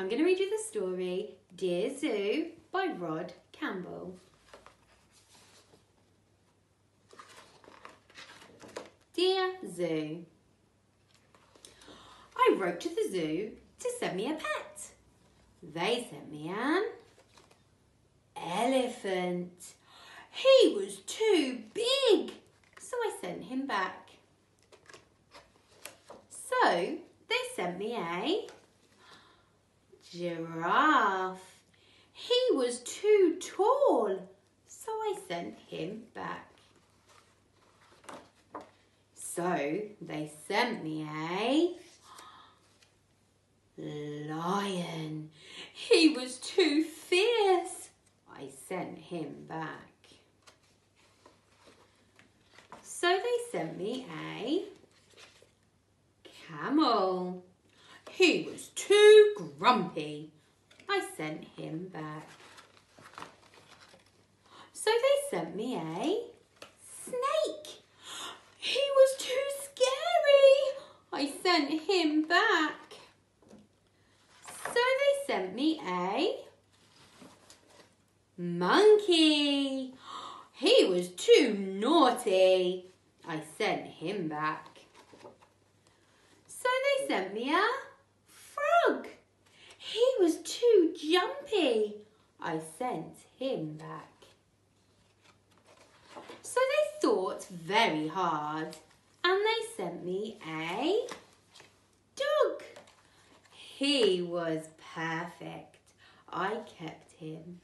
I'm going to read you the story Dear Zoo by Rod Campbell. Dear Zoo, I wrote to the zoo to send me a pet. They sent me an elephant. He was too big, so I sent him back. So they sent me a giraffe. He was too tall, so I sent him back. So they sent me a lion. He was too fierce. I sent him back. So they sent me a camel. He was too grumpy. I sent him back. So they sent me a snake. He was too scary. I sent him back. So they sent me a monkey. He was too naughty. I sent him back. So they sent me a frog. He was too jumpy. I sent him back. So they thought very hard and they sent me a dog. He was perfect. I kept him